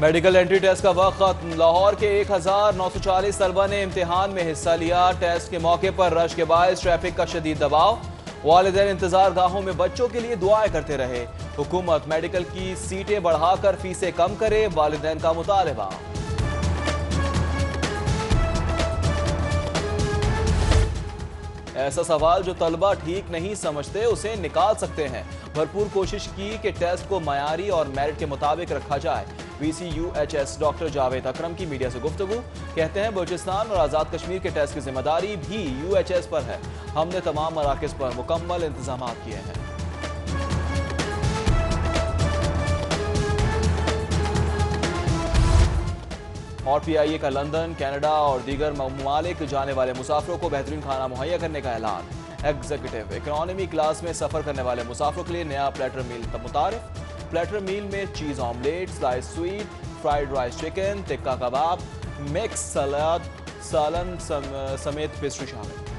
Medical entry test کا وقت ختم لاہور کے ایک ہزار نو سو چالیس طلبہ نے امتحان میں حصہ لیا۔ ٹیسٹ کے موقع پر رش کے باعث ٹریفک کا شدید دباؤ۔ والدین انتظار گاہوں میں بچوں کے لیے دعائیں کرتے رہے۔ حکومت میڈیکل کی سیٹیں بڑھا کر فیسیں کم کرے، والدین کا مطالبہ۔ ایسا سوال جو طلبہ ٹھیک نہیں سمجھتے، اسے نکال سکتے ہیں۔ بھرپور کوشش کی کہ ٹیسٹ کو معیاری اور میرٹ کے مطابق رکھا جائے۔ V C U H S doctor Javed Akram کی میڈیا سے گفتگو۔ کہتے ہیں بلوچستان اور آزاد کشمیر کے ٹیسٹ کی ذمہ داری بھی یو ایچ ایس پر ہے۔ ہم نے تمام مراکز پر مکمل انتظامات کیے ہیں۔ اور پی آئی اے کا لندن، کینیڈا اور دیگر ممالک جانے والے مسافروں کو بہترین کھانا مہیا کرنے کا اعلان۔ ایگزیکٹو اکنانومی کلاس میں سفر کرنے والے مسافروں کے لیے نیا پلیٹر میل متعارف۔ پلیٹر میل میں cheese omelette slice sweet fried rice chicken tikka kebab mix salad سالن سمیت پیسٹری شامل